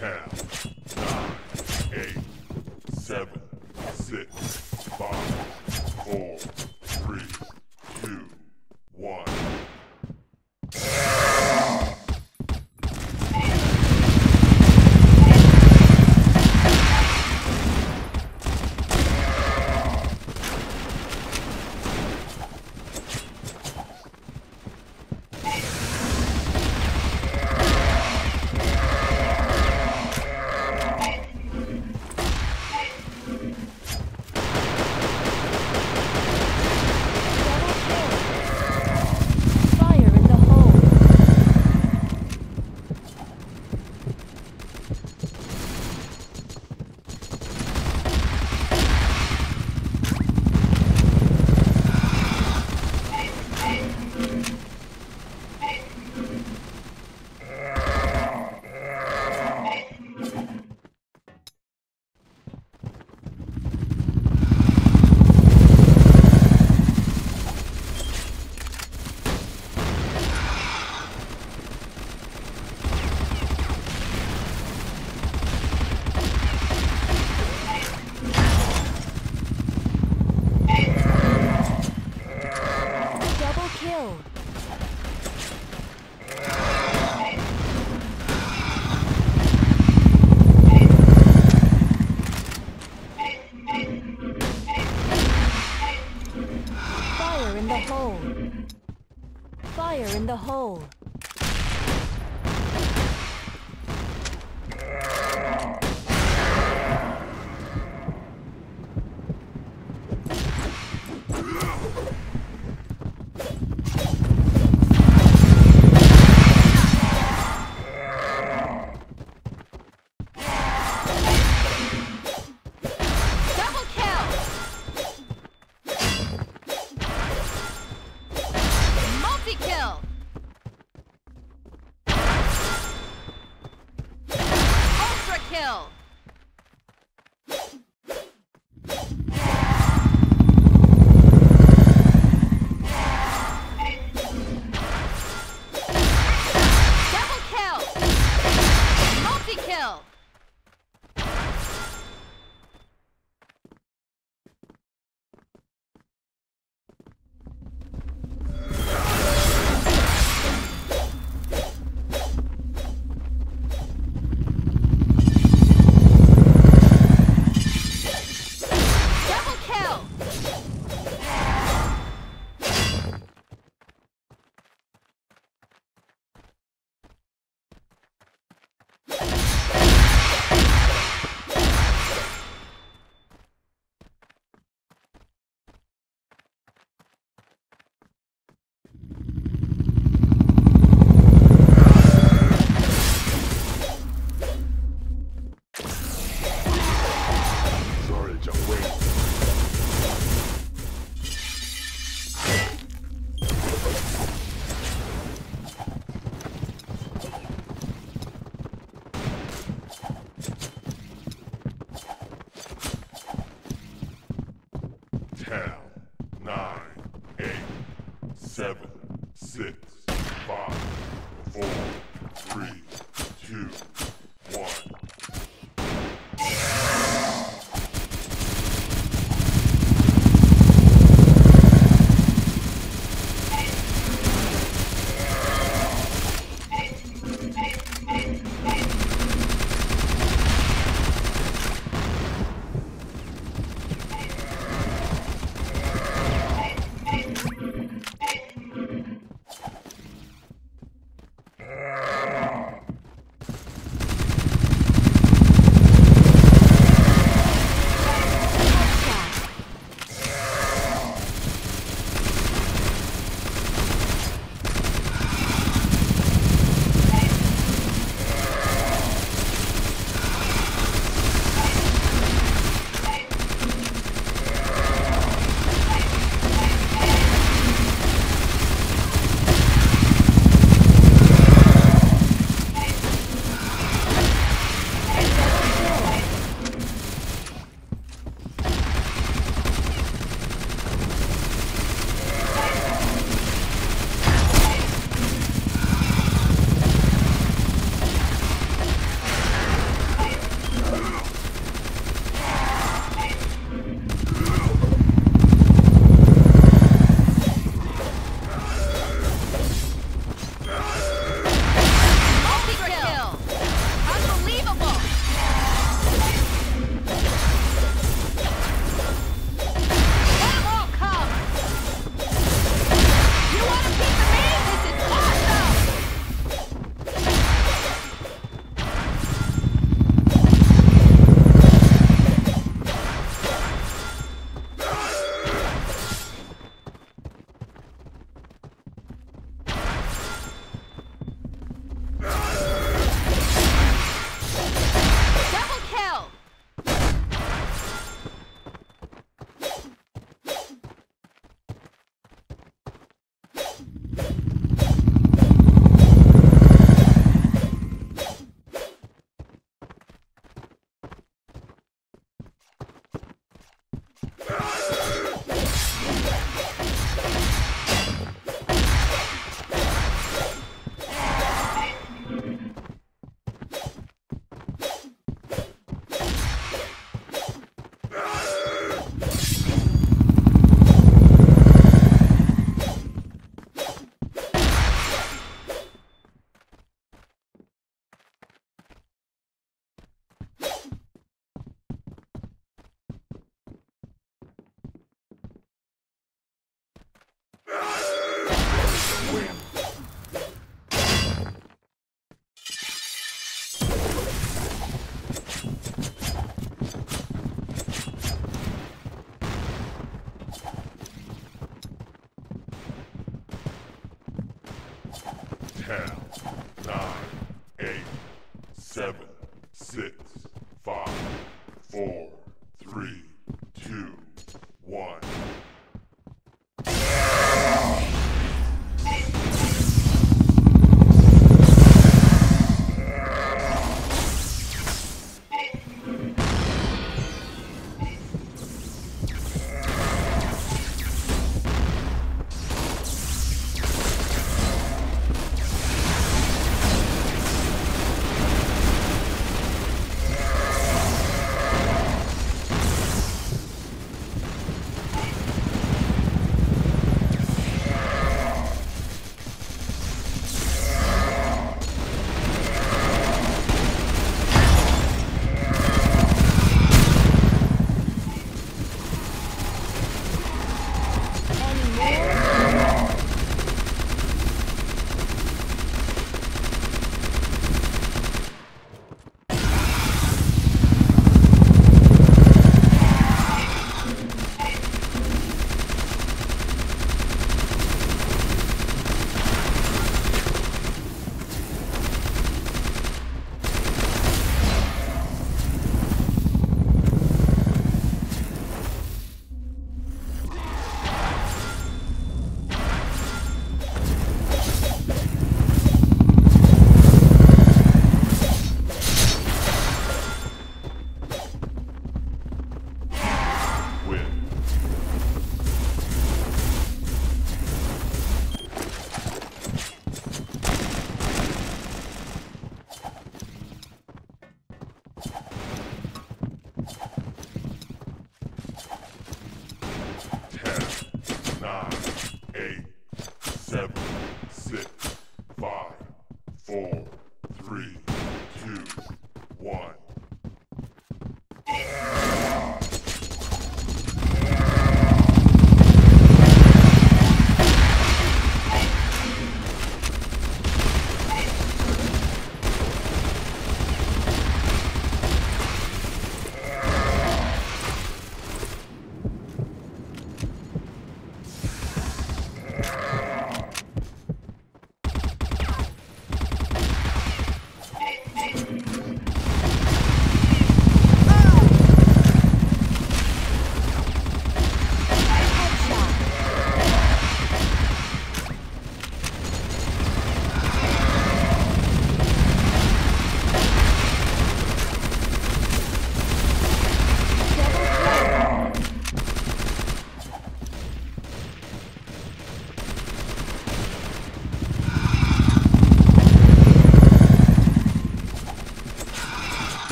Ten,